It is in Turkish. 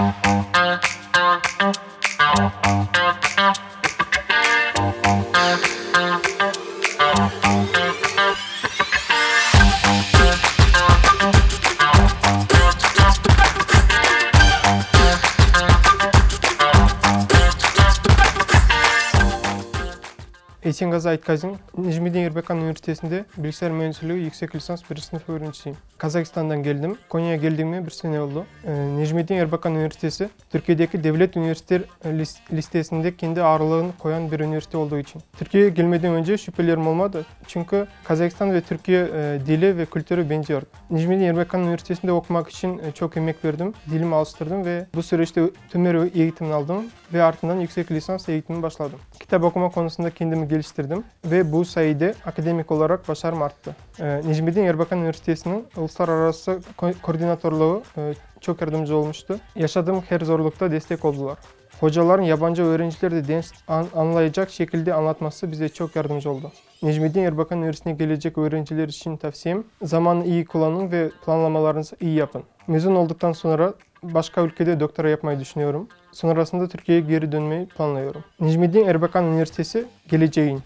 Thank you. Esengazi Айтказин, Нижмедин Ербекан университетінде bilgisayar mühendisliği yüksek lisans bir sınıf öğrencisiyim. Kazakistan'dan geldim. Konya'ya geldiğime bir sene oldu. Ee, Necmettin Erbakan Üniversitesi, Türkiye'deki devlet üniversiteler listesinde kendi ağırlığını koyan bir üniversite olduğu için. Türkiye'ye gelmeden önce şüphelerim olmadı. Çünkü Kazakistan ve Türkiye e, dili ve kültürü benziyor. Necmettin Erbakan Üniversitesi'nde okumak için e, çok emek verdim. Dilimi alıştırdım ve bu süreçte tümeri eğitim aldım ve ardından yüksek lisans eğitimi başladım. Kitap okuma konusunda kendimi geliştirdim ve bu sayede akademik olarak başarım arttı. Ee, Necmettin Erbakan Üniversitesi'nin uluslararası ko koordinatörlüğü e, çok yardımcı olmuştu. Yaşadığım her zorlukta destek oldular. Hocaların yabancı öğrencileri de ders an anlayacak şekilde anlatması bize çok yardımcı oldu. Necmettin Erbakan Üniversitesi'ne gelecek öğrenciler için tavsiyem zamanı iyi kullanın ve planlamalarınızı iyi yapın. Mezun olduktan sonra başka ülkede doktora yapmayı düşünüyorum. Sonrasında Türkiye'ye geri dönmeyi planlıyorum. Necmettin Erbakan Üniversitesi geleceğin.